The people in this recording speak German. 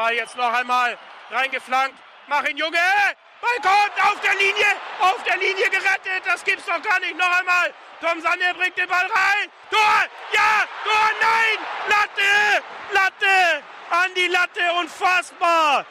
Ball jetzt noch einmal reingeflankt. Mach ihn, Junge! Ball kommt auf der Linie, auf der Linie gerettet. Das gibt's doch gar nicht. Noch einmal. Tom Sander bringt den Ball rein. Tor! Ja! Tor! Nein! Latte! Latte! An die Latte! Unfassbar!